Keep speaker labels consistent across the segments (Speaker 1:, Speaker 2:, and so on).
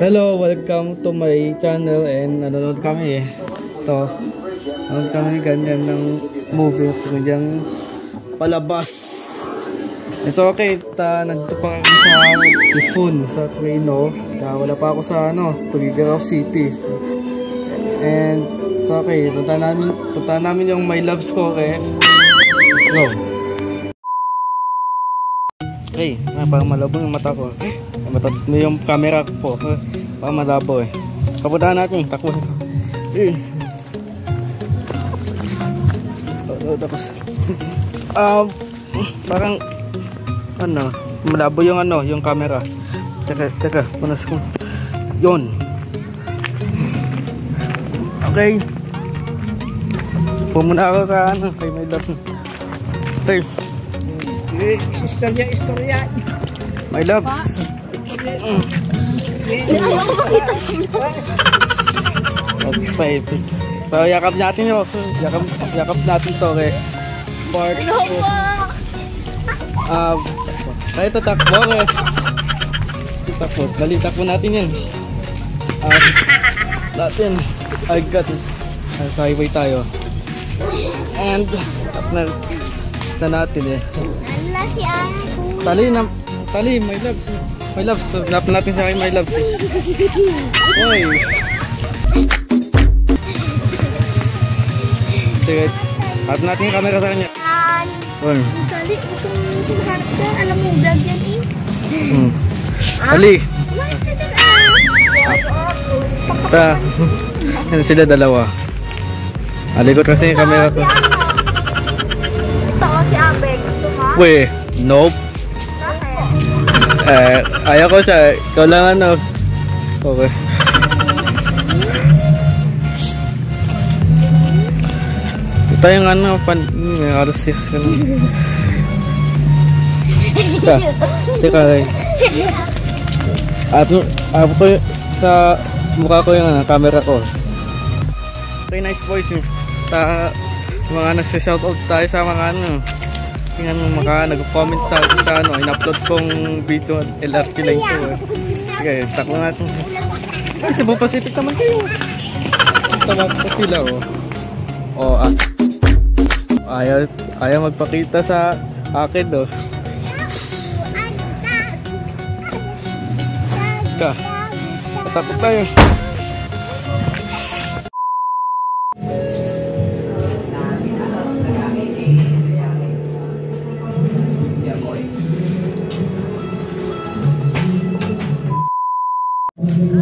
Speaker 1: Hello, welcome to my channel and nanonood kami eh. Ito, nanonood kami ganyan ng movie ganyan palabas. It's okay, ta, nandito pa ako sa Tifun, sa Trino. Wala pa ako sa ano, Tugigaw City. And it's okay, punta namin, punta namin yung My Love Score eh. Let's go. Okay, ah, parang malabo yung mata ko. Matat yung camera ko po. Eh, Parang malabo eh. Kapuntahan natin, takbo. Eh. Oh, tapos. Um, parang ano, malabo yung ano, yung camera. Teka, teka, punas ko. Yun. Okay. Pumuna ako sa ano, kay my love. Okay.
Speaker 2: Istorya, istorya.
Speaker 1: My love.
Speaker 3: Ayaw ko makita sa
Speaker 1: Okay. So, yakap natin yun. Yakap, yakap natin to kay part
Speaker 3: Ano po?
Speaker 1: Um, tayo tatakbo eh. Takbo. Dali, takbo natin yan. Um, natin. I got it. Sa highway tayo. And, tap na, na natin eh.
Speaker 3: Ala si Ako.
Speaker 1: Tali na, tali, my love. My love, so, nap natin sa akin, my love. Oy. Sige, tap natin yung camera sa kanya. Oy.
Speaker 3: Dali, itong sinahanap ko. Alam mo, vlog yan eh.
Speaker 1: Hmm. Tali.
Speaker 3: Ah.
Speaker 1: Ta. Yan sila dalawa. Alikot kasi yung camera ko.
Speaker 3: Mo?
Speaker 1: Weh, nope. Eh, ayaw ko siya. Ikaw lang ano. Okay. Ito yung ano, pan... May alas 6 ka na. Teka, teka eh. At, ako ko sa mukha ko yung ano, camera ko. Okay, nice voice eh. Sa mga nagsha-shoutout tayo sa mga ano. Tingnan mo mga nag-comment sa, sa ano, in-upload kong video LRT line ko eh. Sige, takbo natin. Ay, Cebu Pacific naman kayo. Tama pa sila oh. Oh, ah. Ayaw, ayaw magpakita sa akin oh. Ka. Takot tayo.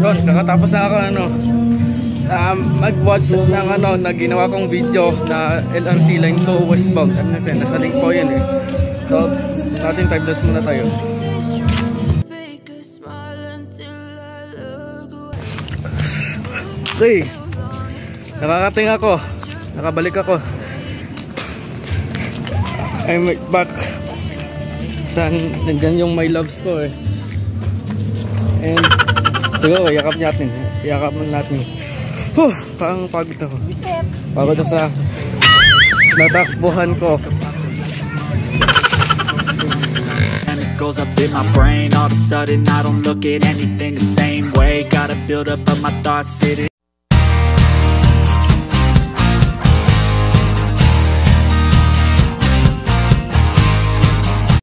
Speaker 1: Yun, nakatapos na ako ano. Um, mag-watch ng ano, na ginawa kong video na LRT line to westbound. Ano na siya, nasa link po yan eh. So, natin 5 plus muna tayo. Okay. Nakakating ako. Nakabalik ako. I'm back. Saan, nandyan yung my loves ko eh. And, siguro, yakap natin. Yakap natin. Huh, parang pagod ako. Pagod sa natakbuhan ko.
Speaker 4: Chemicals up in my brain All of a sudden I don't look at anything the same way Gotta build up of my thoughts, sit